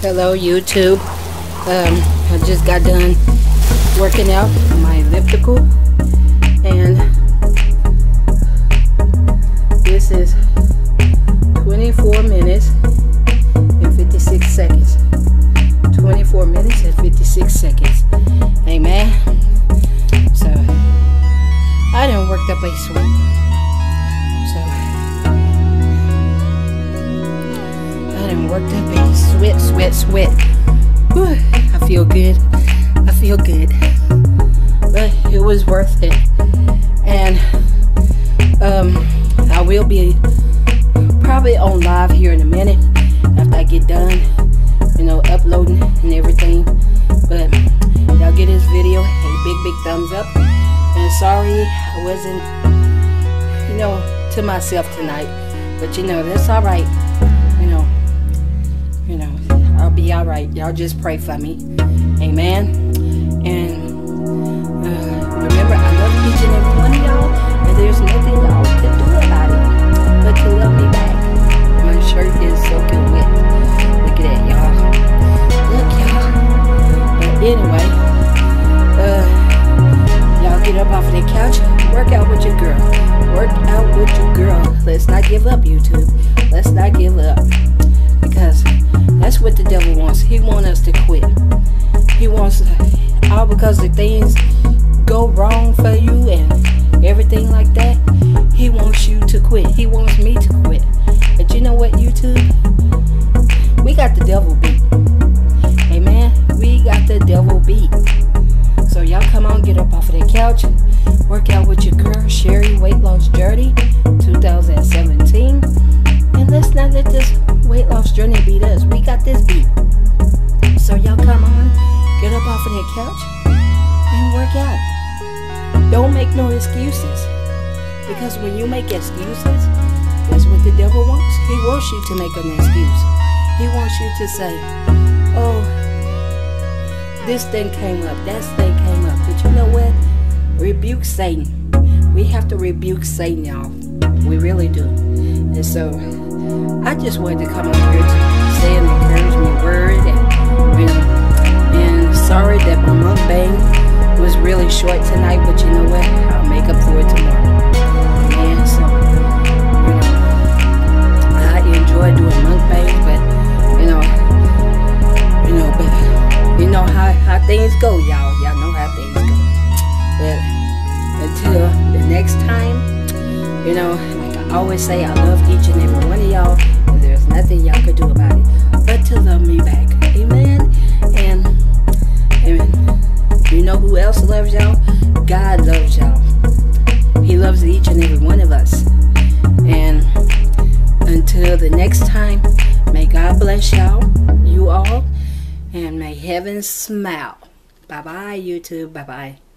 Hello YouTube. Um, I just got done working out my elliptical and this is 24 minutes and 56 seconds. 24 minutes and 56 seconds. Amen. So I didn't work up a sweat. So I didn't work up a sweat, sweat. Whew, I feel good. I feel good. But it was worth it. And um, I will be probably on live here in a minute after I get done, you know, uploading and everything. But y'all get this video a big, big thumbs up. And sorry I wasn't, you know, to myself tonight. But you know, that's alright. You know, you know, Be alright. Y'all just pray for me. Amen. And uh, remember, I love each and every one of y'all. And there's nothing y'all can do about it but to love me back. My shirt is soaking wet. Look at that, y'all. Look, y'all. But anyway, uh, y'all get up off of the couch, work out with your girl. Work out with your girl. Let's not give up, YouTube. Let's not because the things go wrong for you and everything like that. He wants you to quit. He wants me to quit. But you know what, YouTube? We got the devil Don't make no excuses. Because when you make excuses, that's what the devil wants. He wants you to make an excuse. He wants you to say, oh, this thing came up, that thing came up. But you know what? Rebuke Satan. We have to rebuke Satan, y'all. We really do. And so, I just wanted to come on here to say an encouragement word. I always say, I love each and every one of y'all. And there's nothing y'all could do about it but to love me back. Amen. And, and you know who else loves y'all? God loves y'all. He loves each and every one of us. And until the next time, may God bless y'all, you all, and may heaven smile. Bye bye, YouTube. Bye bye.